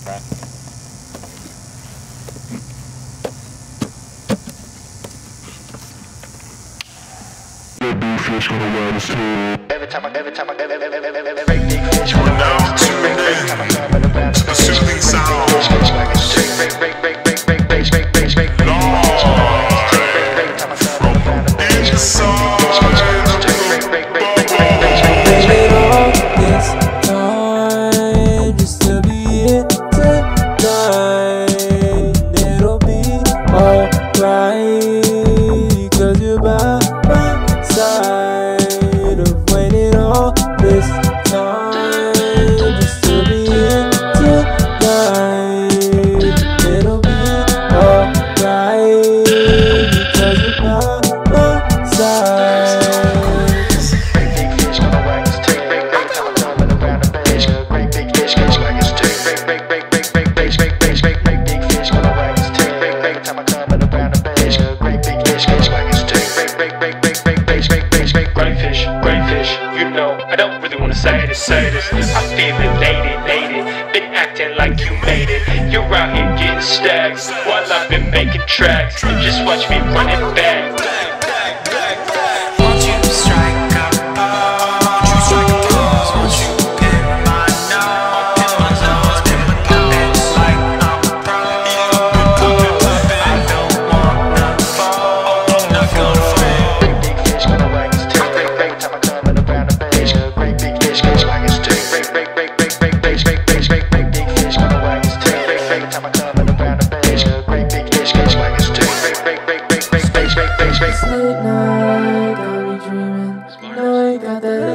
Okay. Every time I, every time I, every, every, every, every, every big fish. Break, break, time I come at around the bend. Break big fish, catch like it's break, break, break, break, break, break, break. Great fish, great fish, you know, I don't really wanna say this, say this. I feel elated, elated, been acting like you made it. You're out here getting stacks while I've been making tracks. Just watch me run it back. another